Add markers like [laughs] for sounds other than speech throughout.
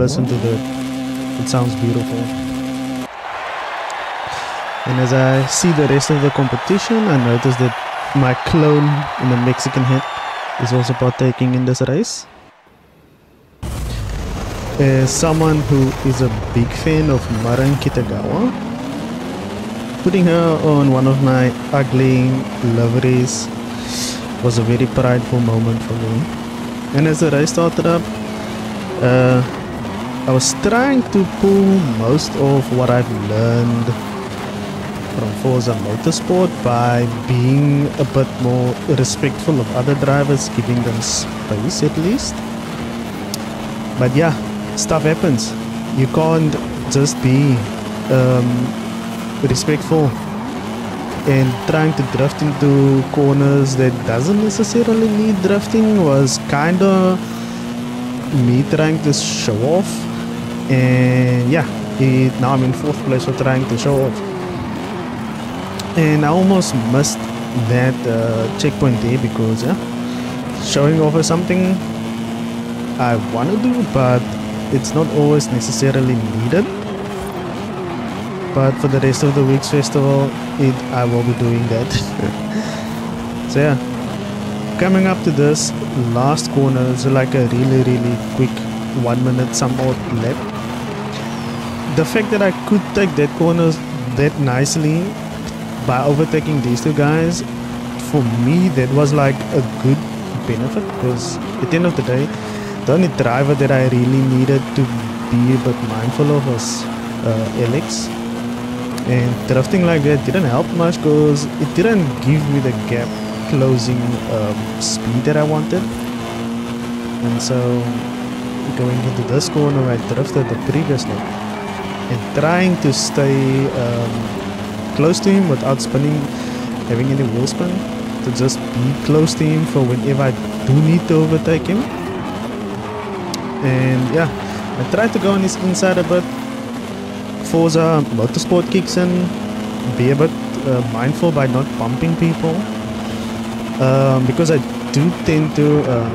listen to that. It sounds beautiful. And as I see the rest of the competition, I notice that my clone in the Mexican hat is also partaking in this race. As someone who is a big fan of Marin Kitagawa, putting her on one of my ugly liveries was a very prideful moment for me. And as the race started up, uh, I was trying to pull most of what I've learned from Forza Motorsport by being a bit more respectful of other drivers, giving them space at least. But yeah, stuff happens. You can't just be um, respectful and trying to drift into corners that doesn't necessarily need drifting was kind of me trying to show off and yeah it, now i'm in fourth place for trying to show off. And i almost missed that uh, checkpoint there because yeah showing off is something i want to do but it's not always necessarily needed. But for the rest of the week's festival it I will be doing that. [laughs] So yeah coming up to this last corner is like a really really quick one minute some odd the fact that I could take that corner that nicely by overtaking these two guys for me that was like a good benefit because at the end of the day the only driver that I really needed to be a bit mindful of was uh, Alex. And drifting like that didn't help much because it didn't give me the gap closing um, speed that I wanted. And so going into this corner I drifted the previous lap and trying to stay um, close to him without spinning having any wheel spin to just be close to him for whenever I do need to overtake him. And yeah I tried to go on his inside a bit. Forza Motorsport kicks in, be a bit uh, mindful by not bumping people. Um, because I do tend to, uh,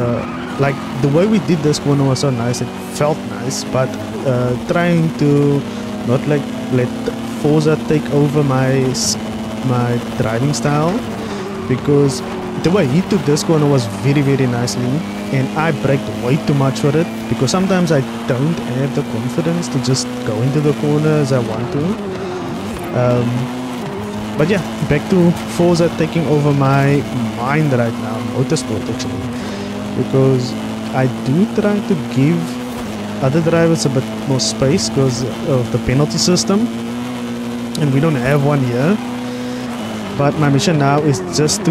uh, like, the way we did this corner was so nice, it felt nice, but uh, trying to not like let Forza take over my my driving style because the way he took this corner was very very nicely and I braked way too much for it because sometimes I don't have the confidence to just go into the corner as I want to. Um, but yeah back to Forza taking over my mind right now motorsport actually because I do try to give other drivers a bit more space because of the penalty system and we don't have one here but my mission now is just to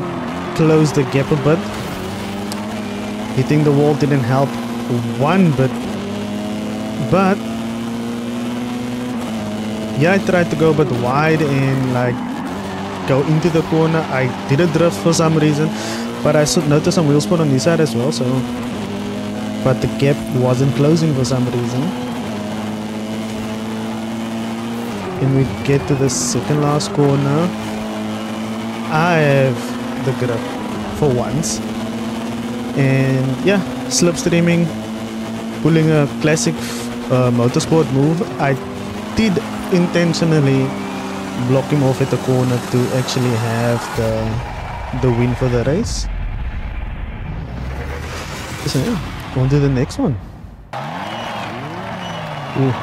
close the gap a bit. Hitting the wall didn't help one bit. But yeah, I tried to go a bit wide and like go into the corner. I did a drift for some reason, but I noticed some wheel spin on this side as well. So, but the gap wasn't closing for some reason. And we get to the second last corner. I have the grip for once. And yeah, slipstreaming, pulling a classic uh, motorsport move. I did intentionally block him off at the corner to actually have the the win for the race. So yeah, on to the next one. Ooh.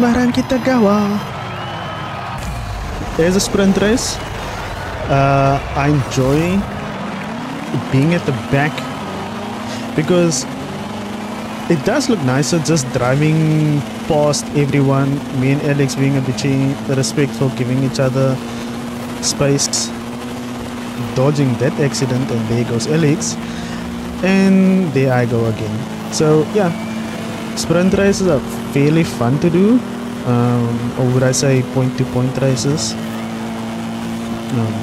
Marin Kitagawa. There's a sprint race uh, I enjoy being at the back because it does look nicer just driving past everyone. Me and Alex being a bit respectful, giving each other space, dodging that accident, and there goes Alex, and there I go again. So yeah, sprint races are fairly fun to do, um, or would I say point-to-point -point races? Um,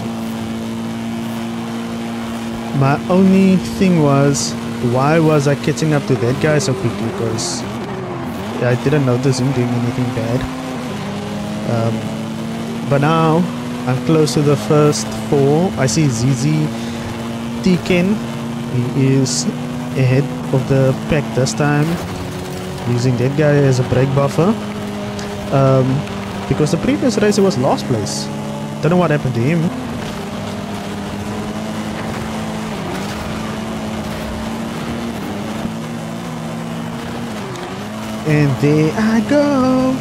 my only thing was why was I catching up to that guy so quickly? Because I didn't notice him doing anything bad. Um, but now I'm close to the first four. I see ZZ Tiken he is ahead of the pack this time using that guy as a brake buffer. Um, because the previous race he was last place. Don't know what happened to him. And there I go.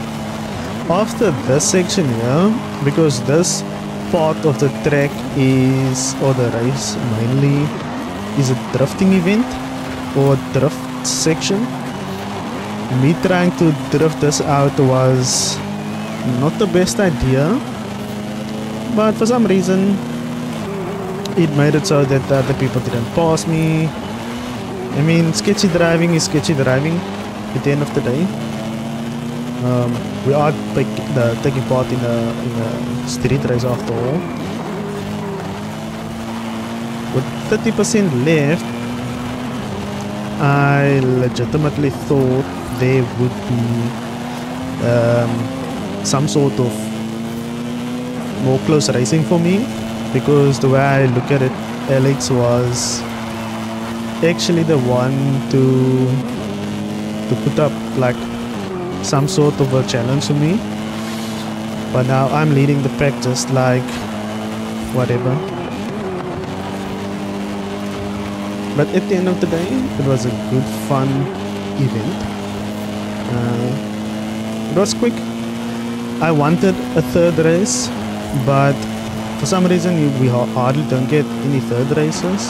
After this section here, because this part of the track is, or the race mainly, is a drifting event or drift section. Me trying to drift this out was not the best idea, but for some reason it made it so that other people didn't pass me. I mean, sketchy driving is sketchy driving at the end of the day. Um, we are take, the, taking part in a, in a street race after all. With 30% left, I legitimately thought there would be um, some sort of more close racing for me because the way I look at it, Alex was actually the one to to put up like some sort of a challenge to me. But now I'm leading the practice like whatever. But at the end of the day, it was a good, fun event. Uh, it was quick. I wanted a third race, but for some reason we hardly don't get any third races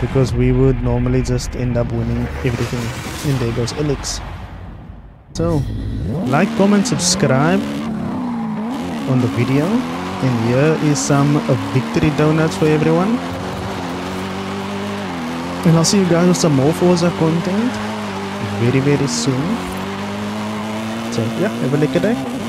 because we would normally just end up winning everything and there Alex. So, like, comment, subscribe on the video and here is some victory donuts for everyone. And I'll see you guys with some more Forza content very very soon. So yeah, have a good day.